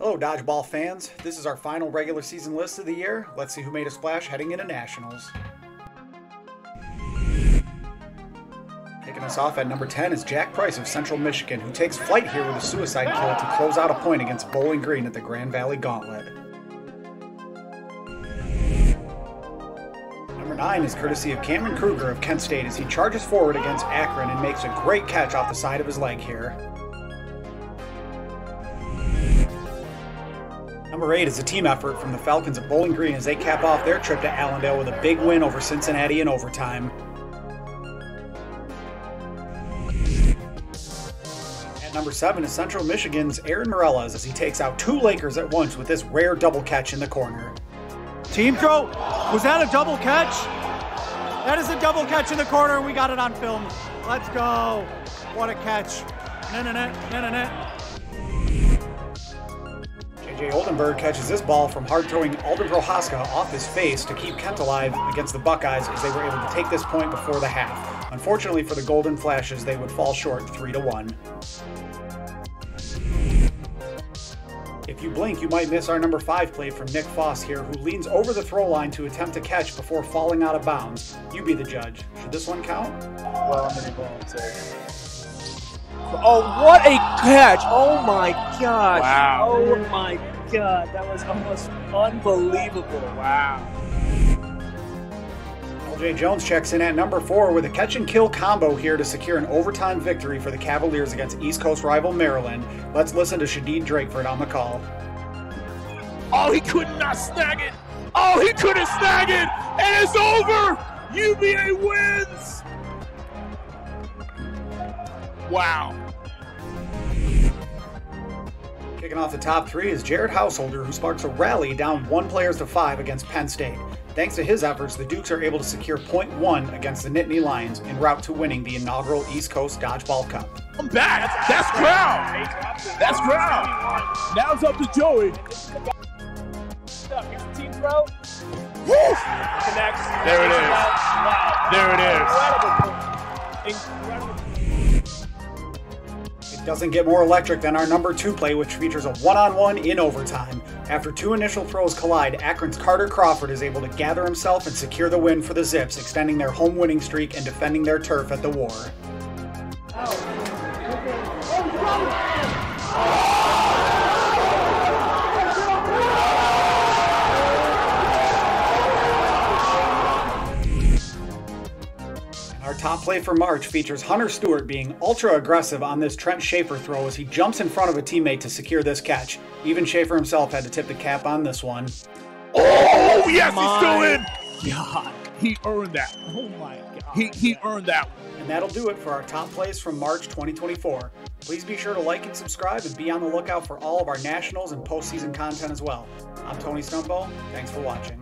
Hello, Dodgeball fans. This is our final regular season list of the year. Let's see who made a splash heading into Nationals. Kicking us off at number 10 is Jack Price of Central Michigan, who takes flight here with a suicide kill to close out a point against Bowling Green at the Grand Valley Gauntlet. Number 9 is courtesy of Cameron Kruger of Kent State as he charges forward against Akron and makes a great catch off the side of his leg here. Number 8 is a team effort from the Falcons of Bowling Green as they cap off their trip to Allendale with a big win over Cincinnati in overtime. At number 7 is Central Michigan's Aaron Morellas as he takes out two Lakers at once with this rare double catch in the corner. Team throw. Was that a double catch? That is a double catch in the corner. We got it on film. Let's go. What a catch. Na na na. JJ Oldenburg catches this ball from hard throwing Alden Prohaska off his face to keep Kent alive against the Buckeyes as they were able to take this point before the half. Unfortunately for the Golden Flashes, they would fall short 3 to 1. If you blink, you might miss our number 5 play from Nick Foss here, who leans over the throw line to attempt to catch before falling out of bounds. You be the judge. Should this one count? Well, I'm gonna go and say. Oh, what a catch! Oh my gosh! Wow. Oh my god, that was almost unbelievable! Wow. LJ Jones checks in at number 4 with a catch and kill combo here to secure an overtime victory for the Cavaliers against East Coast rival Maryland. Let's listen to Shadid Drakeford on the call. Oh, he could not snag it. Oh, he couldn't snag it. And it's over. UVA wins. Wow. Kicking off the top three is Jared Householder, who sparks a rally down one players to five against Penn State. Thanks to his efforts, the Dukes are able to secure point one against the Nittany Lions en route to winning the inaugural East Coast Dodgeball Cup. I'm back. That's ground. That's ground. Now it's up to Joey. Here's the team throw. Connects. There it is. There it is. Incredible. Incredible. Doesn't get more electric than our number two play, which features a one on one in overtime. After two initial throws collide, Akron's Carter Crawford is able to gather himself and secure the win for the Zips, extending their home winning streak and defending their turf at the War. Oh, oh, Our top play for March features Hunter Stewart being ultra aggressive on this Trent Schaefer throw as he jumps in front of a teammate to secure this catch. Even Schaefer himself had to tip the cap on this one. Oh, yes, he's still in. God, he earned that. Oh my god. He, he earned that. And that'll do it for our top plays from March 2024. Please be sure to like and subscribe and be on the lookout for all of our nationals and postseason content as well. I'm Tony Stumbo. Thanks for watching.